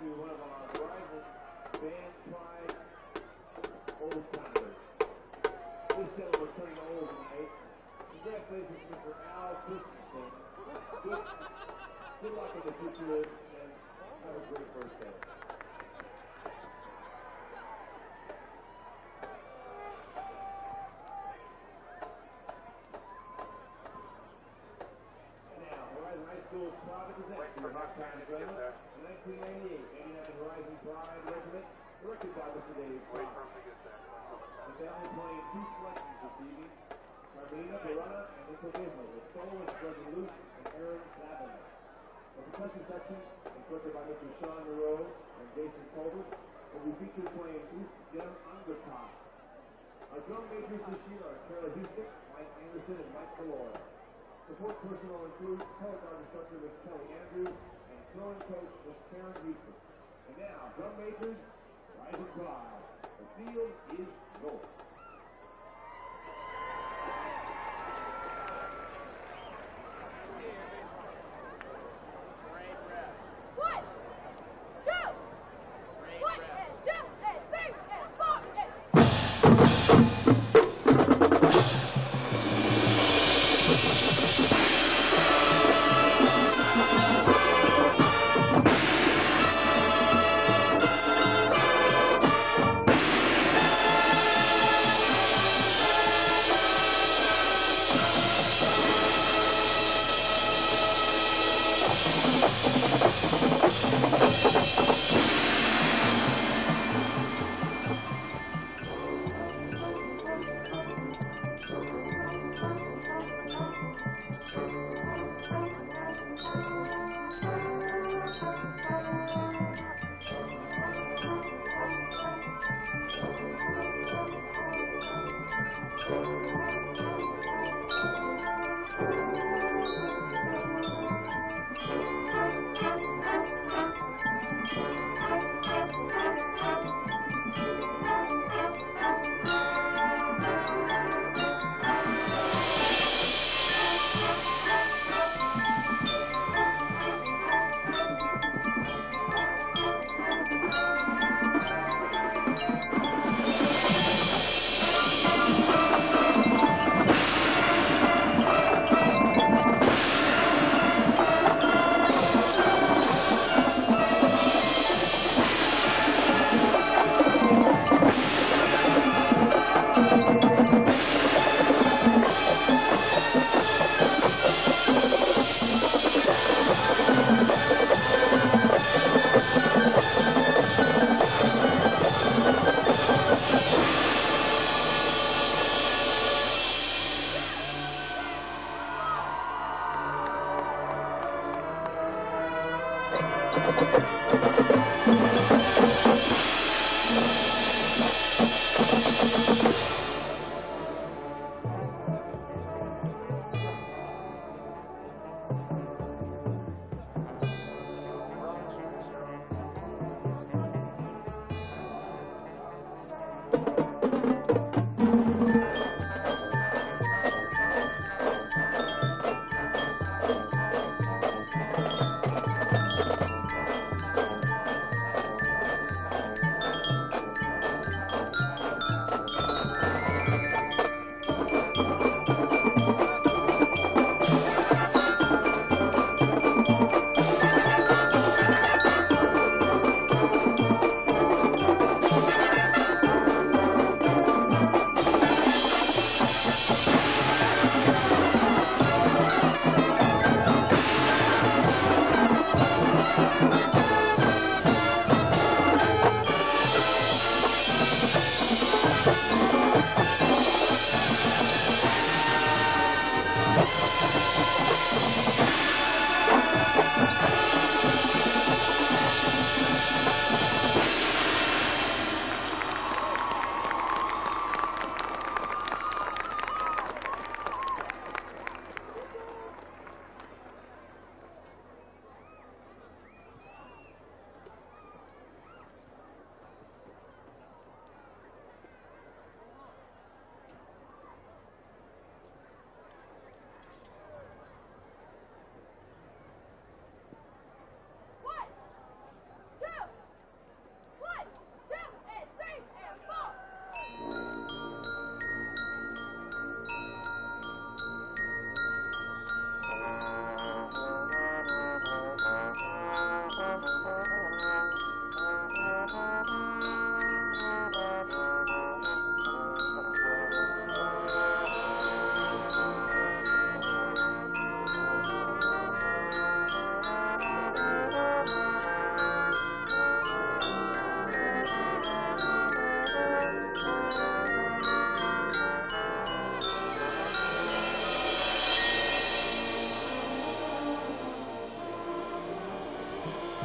to one of our Horizon Band Pride old timers. This gentleman turning old tonight. Eh? Congratulations, Mr. Al Christensen. Good, good luck in the future and have a great birthday. School Wait for Buck halftime to get there. 1998 89 Horizon Pride Regiment, directed by Mr. Dave Fox. for him to get there. The family playing two selections this evening. Carmina Burana and Nico Disney, with soloist Brendan Luce and Aaron Savin. The percussion section, instructed by Mr. Sean Moreau and Jason Colbert, will be featured playing East Jem Undercott. Our drum majors this year are Houston, Mike Anderson, and Mike. Support personnel includes color guard instructor Miss Kelly Andrews and throwing coach was Karen Houston. And now, drum majors, rise and. The field is yours.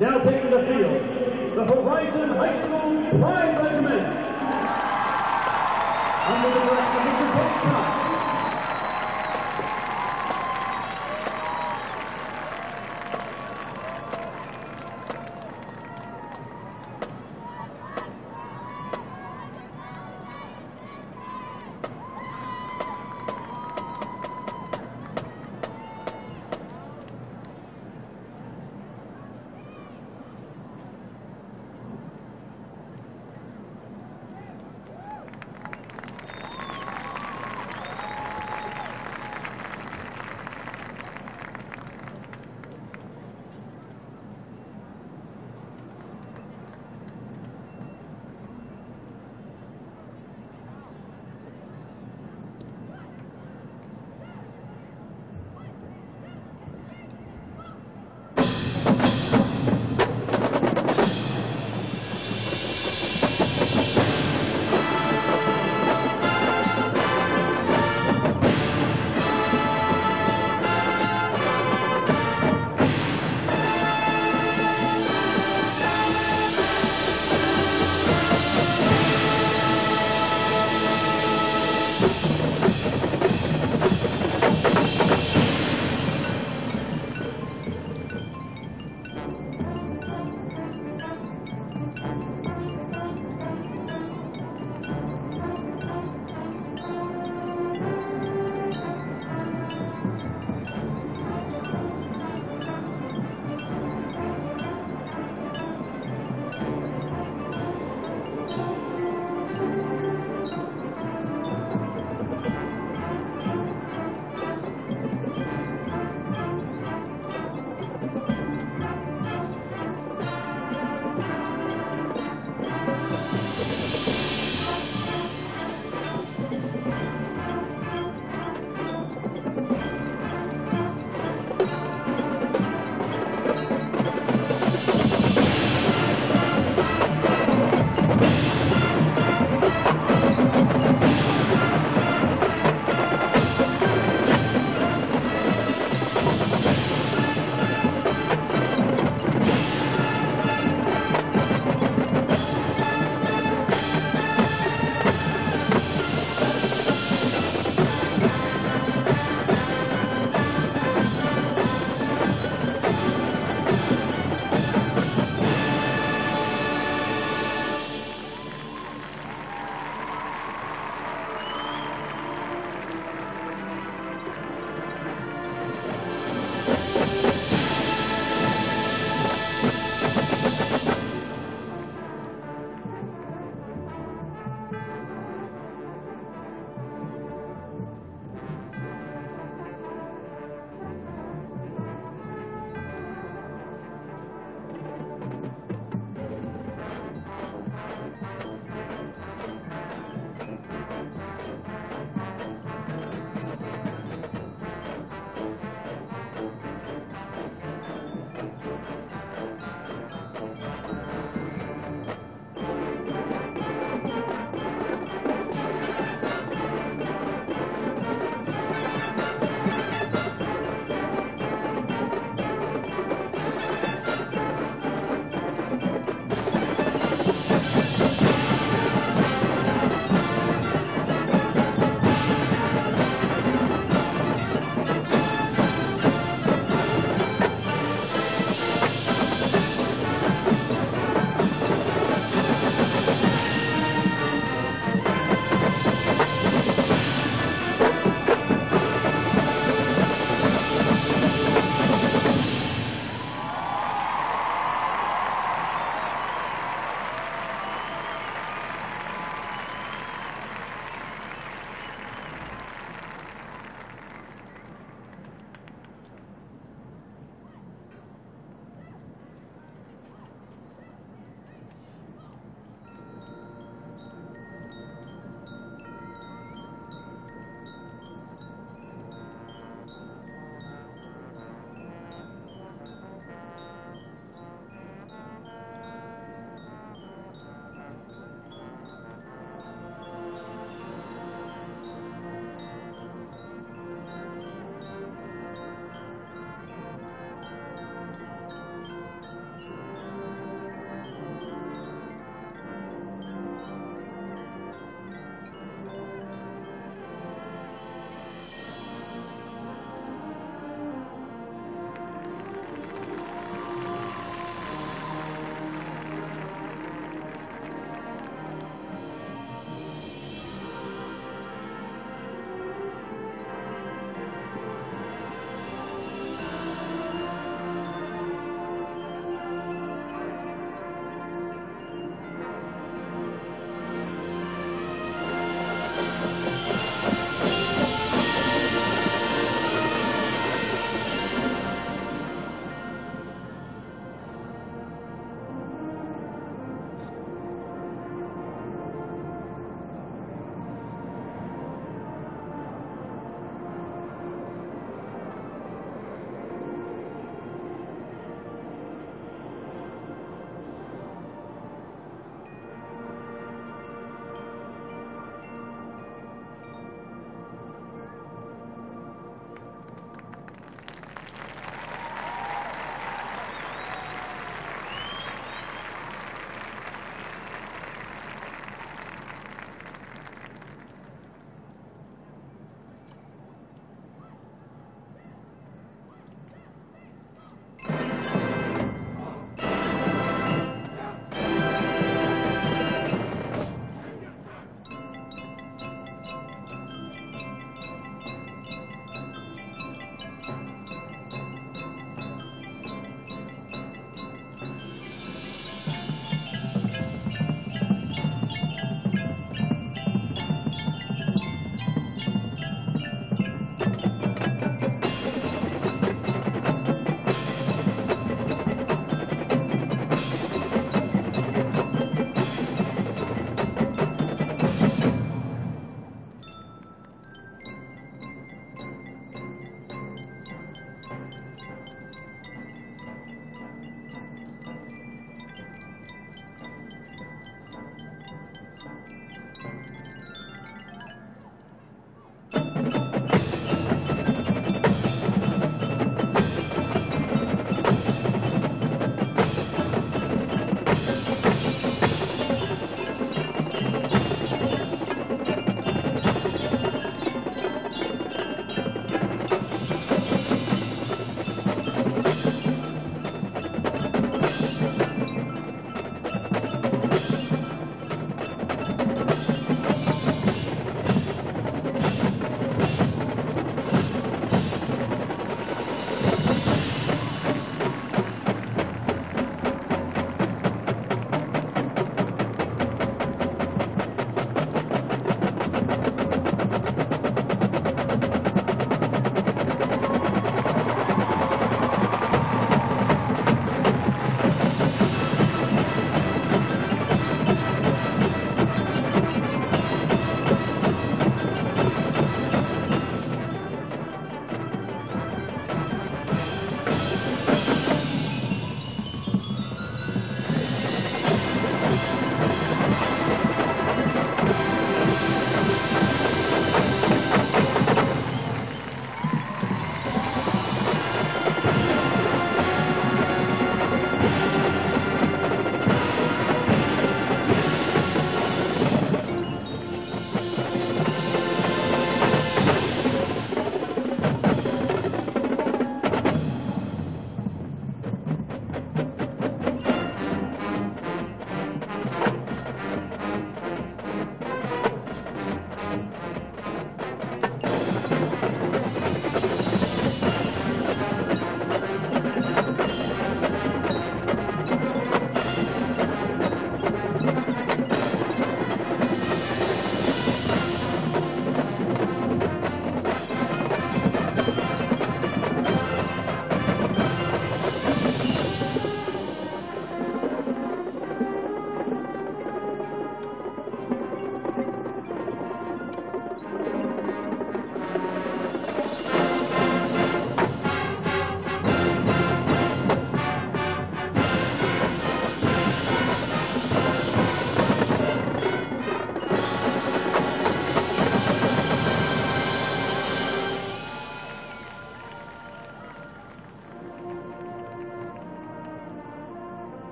Now taking the field, the Horizon High School Pride Regiment. Under the direction of Mr. Coach Scott.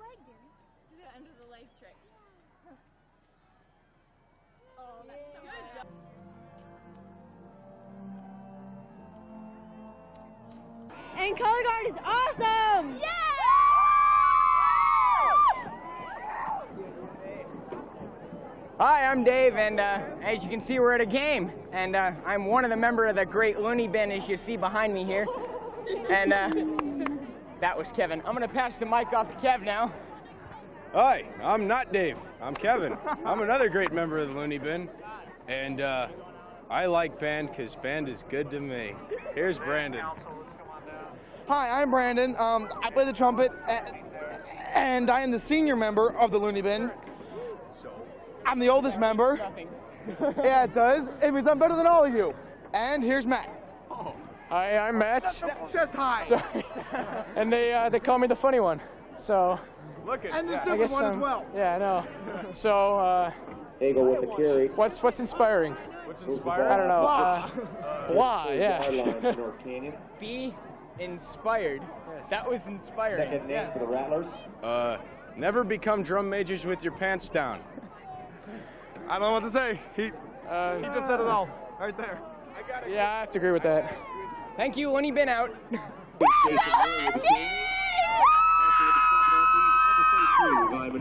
the end of the life trick. Oh, that's so good job. And color guard is awesome! Yeah! Hi, I'm Dave, and uh, as you can see, we're at a game, and uh, I'm one of the members of the Great Looney Bin, as you see behind me here, and uh, that was Kevin. I'm gonna pass the mic off to Kev now. Hi, I'm not Dave. I'm Kevin. I'm another great member of the Looney Bin, and uh, I like band because band is good to me. Here's Brandon. Hi, I'm Brandon. Um, I play the trumpet, and I am the senior member of the Looney Bin. I'm the oldest member. Yeah, it does. It means I'm better than all of you. And here's Matt. Hi, I'm Matt. Just hi. Sorry. and they uh, they call me the funny one. So Look at And the yeah. I stupid guess one as well. Yeah, I know. So uh, Eagle with the carry. what's what's inspiring? What's inspiring? I don't know. Blah. Uh, blah. Hard line Yeah. North Canyon. Be inspired. That was inspiring. Second name for the Rattlers. Uh, never become drum majors with your pants down. I don't know what to say. He, Uh, he just said it all right there. I Yeah, I have to agree with that. Thank you, Looney Bin out.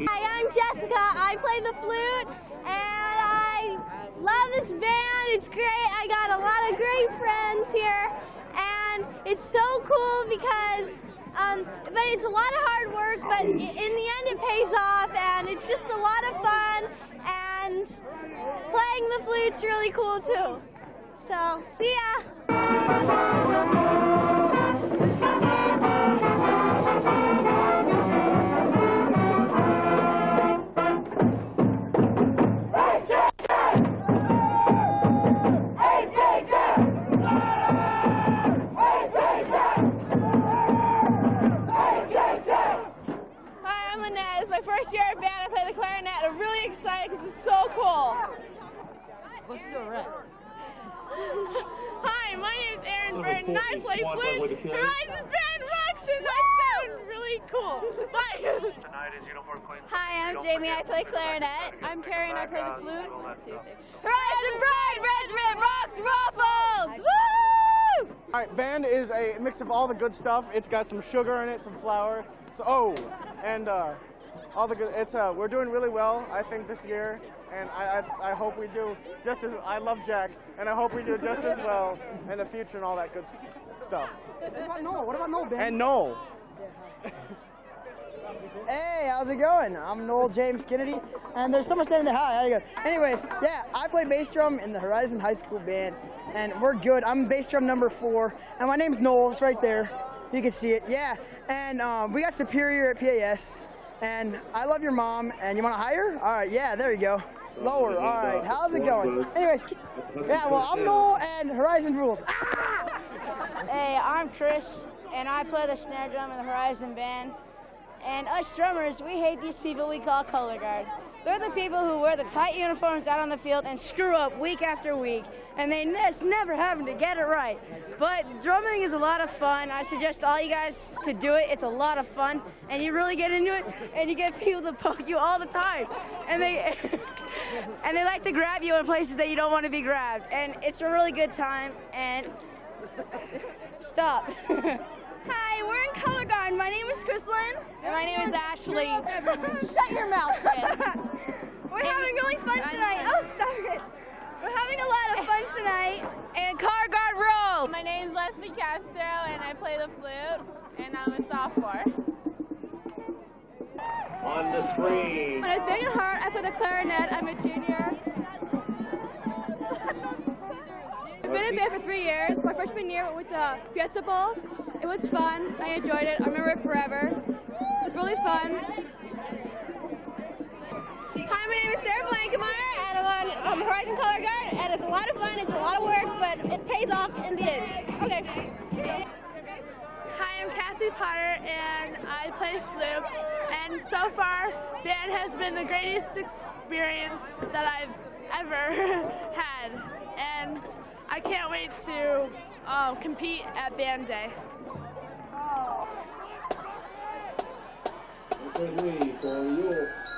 Hi, I'm Jessica. I play the flute and I love this band. It's great. I got a lot of great friends here and it's so cool because um, but it's a lot of hard work, but in the end it pays off and it's just a lot of fun and playing the flute's really cool too. So, see ya. Hi, I'm Lynette. It's my first year at band. I play the clarinet. I'm really excited because it's so cool. Hi, my name is Erin Burton. and I play flute. Horizon Band rocks and I sound really cool. Bye. Hi, I'm Jamie. I play clarinet. I'm Carrie and I play the flute. One, two, three. Horizon Pride Regiment rocks ruffles. Woo! All right, band is a mix of all the good stuff. It's got some sugar in it, some flour. So, oh, and uh, all the good. It's uh, we're doing really well, I think, this year, and I, I I hope we do just as I love Jack, and I hope we do just as well in the future and all that good stuff. What about Noel? What about Noel, Ben? And Noel. Hey, how's it going? I'm Noel James Kennedy, and there's someone standing there. Hi, how you going? Anyways, yeah, I play bass drum in the Horizon High School band, and we're good. I'm bass drum number four, and my name's Noel. It's right there. You can see it. Yeah, and um, we got Superior at PAS, and I love your mom. And you want to hire? All right, yeah, there you go. Lower. All right, how's it going? Anyways, yeah, well, I'm Noel, and Horizon rules. Ah! Hey, I'm Chris, and I play the snare drum in the Horizon Band. And us drummers, we hate these people we call color guard. They're the people who wear the tight uniforms out on the field and screw up week after week, and they just never happen to get it right. But drumming is a lot of fun. I suggest all you guys to do it. It's a lot of fun, and you really get into it, and you get people to poke you all the time, and they and they like to grab you in places that you don't want to be grabbed, and it's a really good time. And stop. Hi, we're in color guard. My name is Chrislyn. And my name is Ashley. Shut your mouth, We're having really fun tonight. Oh, stop it. We're having a lot of fun tonight. And car guard roll. My name's Leslie Castro, and I play the flute, and I'm a sophomore. On the screen. My name is Megan Hart. I play the clarinet. I'm a junior. I've been in band for three years. My freshman year with the Fiesta Bowl. It was fun. I enjoyed it. I remember it forever. It was really fun. Hi, my name is Sarah Blankemeyer, and I'm on um, Horizon Color Guard, and it's a lot of fun. It's a lot of work, but it pays off in the end. Okay. Hi, I'm Cassie Potter, and I play flute. And so far, band has been the greatest experience that I've ever had. And I can't wait to um, compete at band day. Number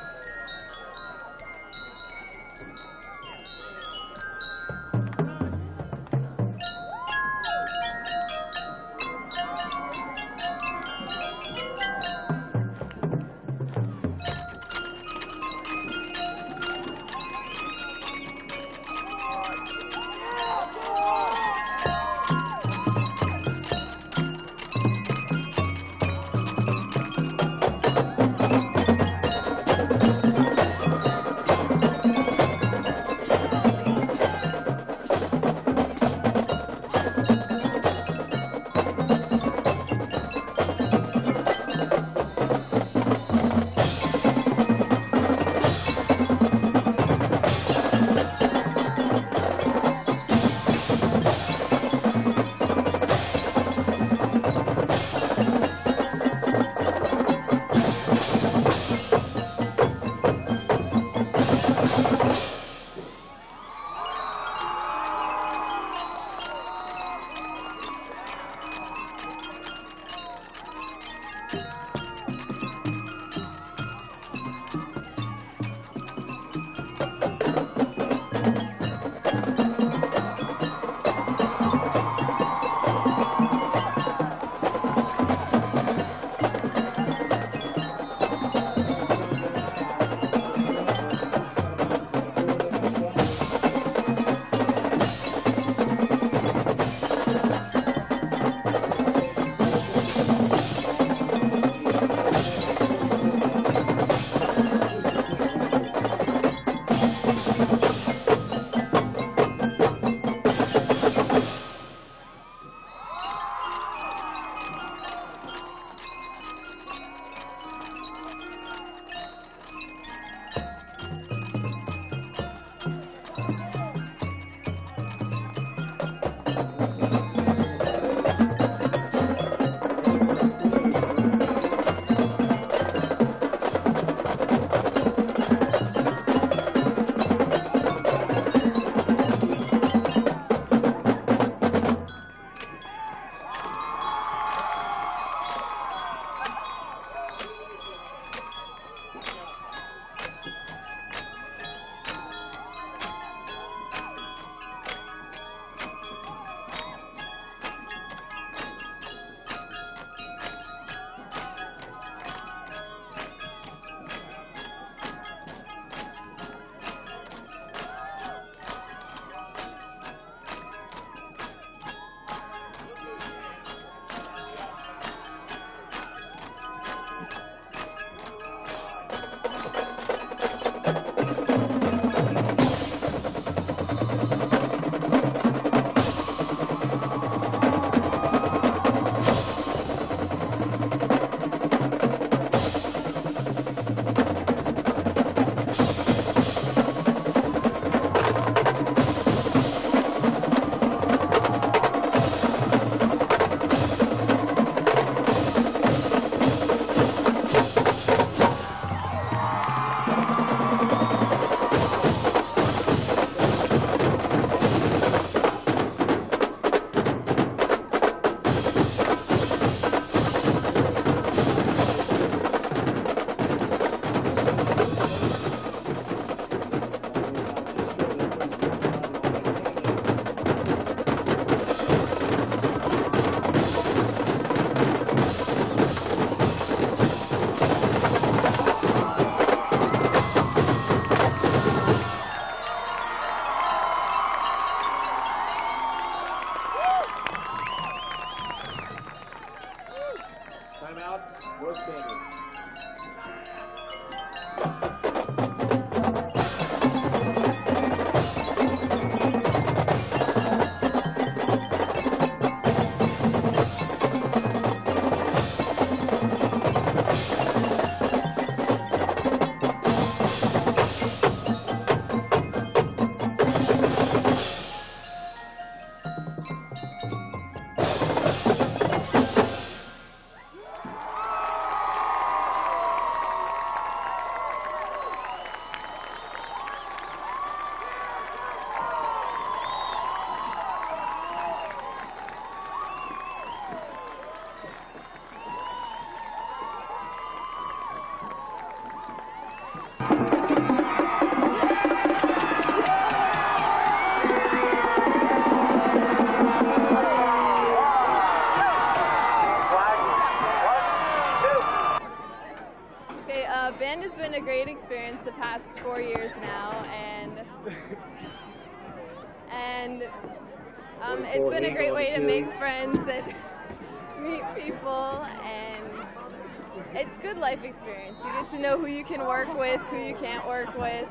to know who you can work with, who you can't work with.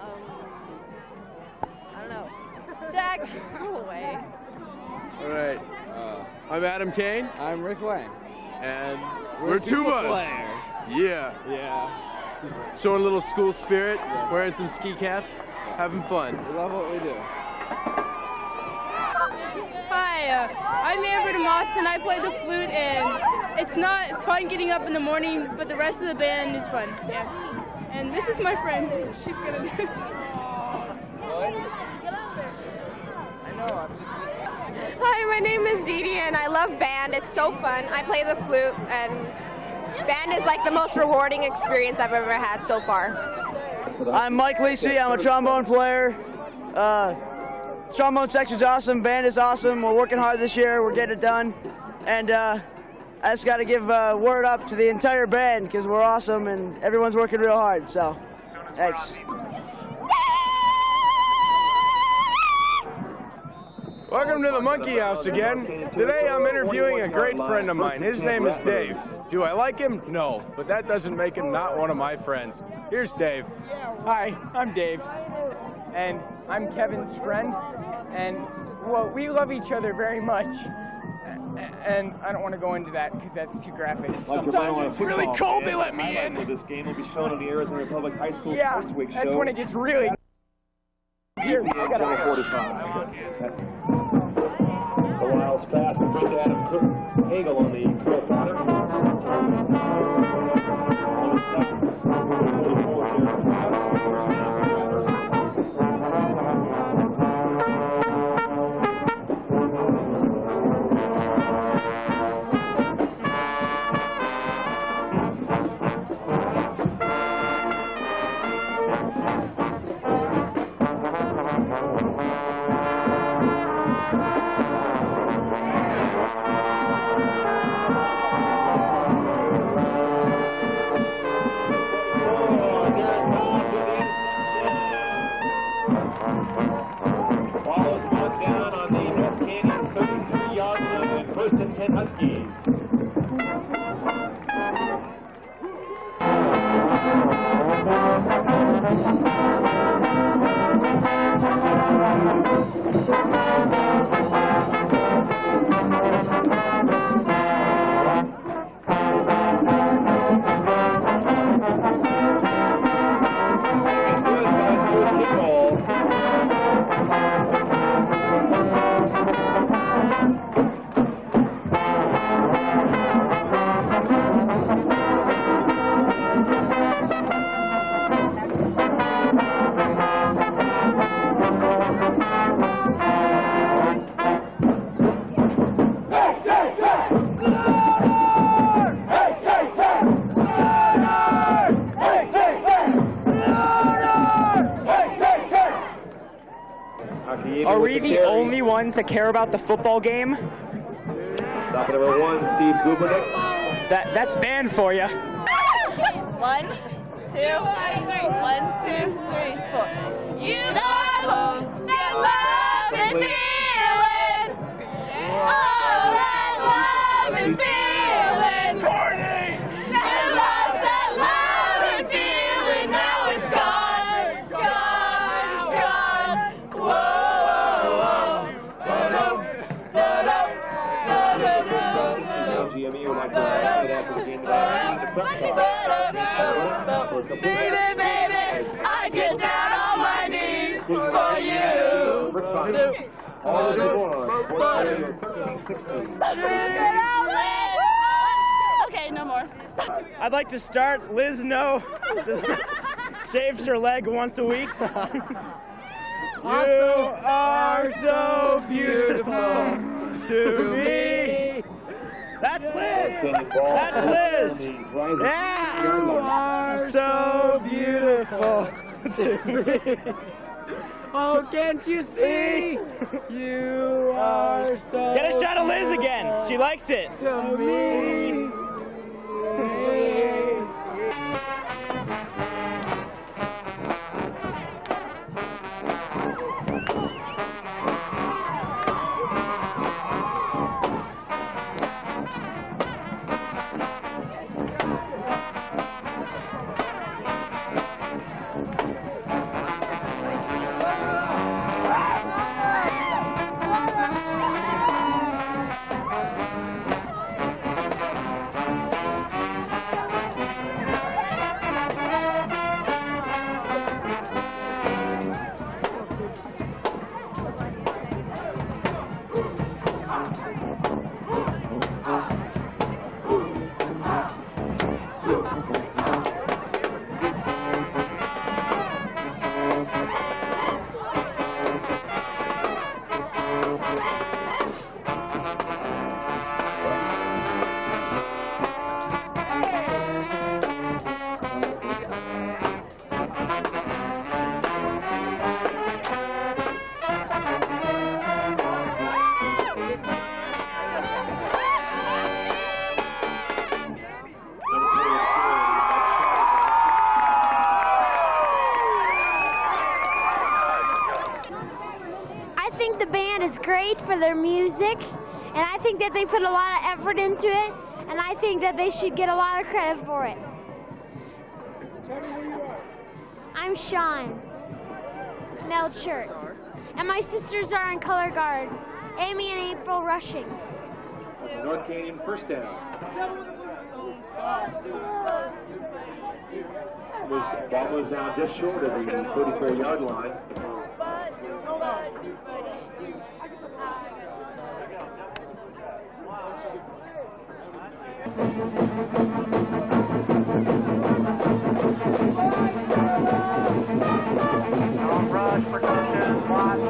Um, I don't know. Jack, go away. All right. Uh, I'm Adam Kane. I'm Rick Wayne. And We're we're, two Tuba of us. Yeah. Yeah. Just showing a little school spirit, wearing some ski caps, having fun. We love what we do. Hi, uh, I'm Amber DeMoss and I play the flute and it's not fun getting up in the morning, but the rest of the band is fun. Yeah. And this is my friend. She's gonna do I know, I'm just Hi, my name is Dee Dee and I love band. It's so fun. I play the flute and band is like the most rewarding experience I've ever had so far. I'm Mike Lisi. I'm a trombone player. Uh, trombone section's awesome. Band is awesome. We're working hard this year. We're getting it done. And uh, I just got to give uh, word up to the entire band because we're awesome and everyone's working real hard. So, thanks. Welcome to the Monkey House again. Today I'm interviewing a great friend of mine. His name is Dave. Do I like him? No, but that doesn't make him not one of my friends. Here's Dave. Hi, I'm Dave, and I'm Kevin's friend, and well, we love each other very much. And I don't want to go into that because that's too graphic. Sometimes it's really cold. They let me in. This game will be shown on the Arizona Republic High School Yeah, Sports Week that's show. when it gets really. Here, 45. The Wiles pass complete to Adam. Hagel on the curl pattern. Follows only ones that care about the football game? Stop at number one, Steve Gubernick. That that's banned for you. One, two, three. One, two, three, four. You know that love and feeling. Oh, that love and feeling. Courtney! That lost that love and feeling. Now it's gone, gone, gone. Whoa, whoa, whoa. GME would like to announce that after the game tonight, the press conference. Baby, baby, I get down on my knees for you. Rick Simon. All the one. Sports Radio 1560. Okay, no more. I'd like to start. Liz No shaves her leg once a week. you are so beautiful to me. That's Liz. That's Liz. Yeah. You are so beautiful to me. Oh, can't you see? You oh, are so. Get a shot of Liz again. She likes it. To me. For their music, and I think that they put a lot of effort into it, and I think that they should get a lot of credit for it. I'm Sean Melchert, and my sisters are in color guard, Amy and April rushing. North Canyon first down. Was, that was now just short of the 34 yard Rush, percussion, watch.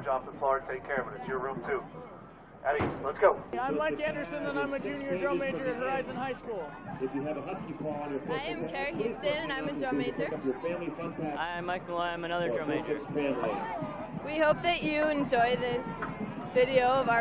Garbage off the floor, take care of it. It's your room too. At ease. Let's go. I'm Mike Anderson, and I'm a junior drum major at Horizon High School. If you have a husky paw on your I am Kara Houston, and I'm a drum major. your family fun pack. I'm Michael. And I'm another drum major. We hope that you enjoy this video of our